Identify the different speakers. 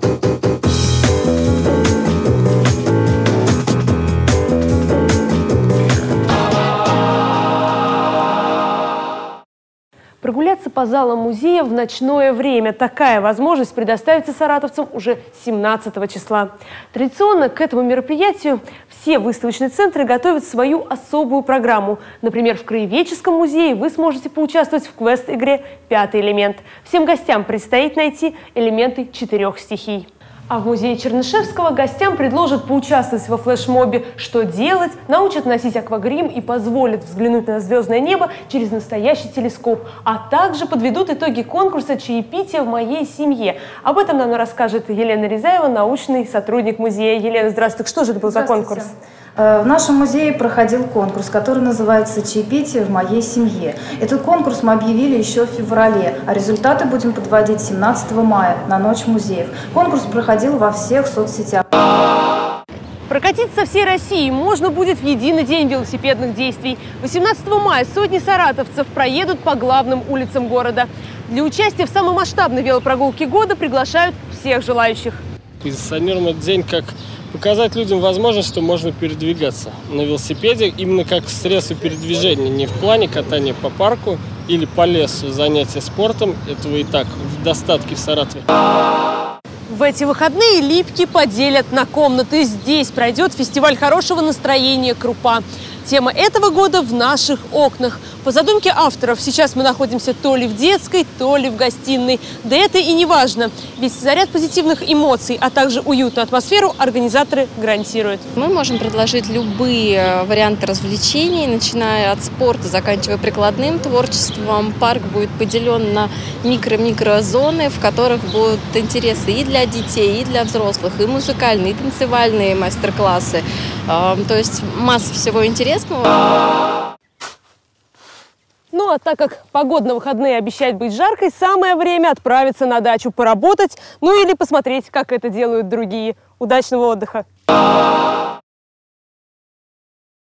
Speaker 1: Thank you. Прогуляться по залам музея в ночное время. Такая возможность предоставится саратовцам уже 17 числа. Традиционно к этому мероприятию все выставочные центры готовят свою особую программу. Например, в Краеведческом музее вы сможете поучаствовать в квест-игре «Пятый элемент». Всем гостям предстоит найти элементы четырех стихий. А в музее Чернышевского гостям предложат поучаствовать во флешмобе «Что делать?», научат носить аквагрим и позволят взглянуть на звездное небо через настоящий телескоп, а также подведут итоги конкурса «Чаепитие в моей семье». Об этом нам расскажет Елена Резаева, научный сотрудник музея. Елена, здравствуйте. Что же это был за конкурс?
Speaker 2: Э, в нашем музее проходил конкурс, который называется «Чаепитие в моей семье». Этот конкурс мы объявили еще в феврале, а результаты будем подводить 17 мая на Ночь музеев. Конкурс проходил во всех соцсетях.
Speaker 1: Прокатиться всей России можно будет в единый день велосипедных действий. 18 мая сотни саратовцев проедут по главным улицам города. Для участия в самой масштабной велопрогулке года приглашают всех желающих.
Speaker 3: Позиционируем этот день как показать людям возможность, что можно передвигаться на велосипеде именно как средство передвижения, не в плане катания по парку или по лесу, занятия спортом. Этого и так в достатке в Саратове.
Speaker 1: В эти выходные липки поделят на комнаты. Здесь пройдет фестиваль хорошего настроения «Крупа». Тема этого года в наших окнах. По задумке авторов, сейчас мы находимся то ли в детской, то ли в гостиной. Да это и не важно, ведь заряд позитивных эмоций, а также уютную атмосферу организаторы гарантируют.
Speaker 4: Мы можем предложить любые э, варианты развлечений, начиная от спорта, заканчивая прикладным творчеством. Парк будет поделен на микро-микрозоны, в которых будут интересы и для детей, и для взрослых, и музыкальные, и танцевальные мастер-классы. То есть масса всего интересного.
Speaker 1: Ну а так как погода на выходные обещает быть жаркой, самое время отправиться на дачу поработать, ну или посмотреть, как это делают другие. Удачного отдыха!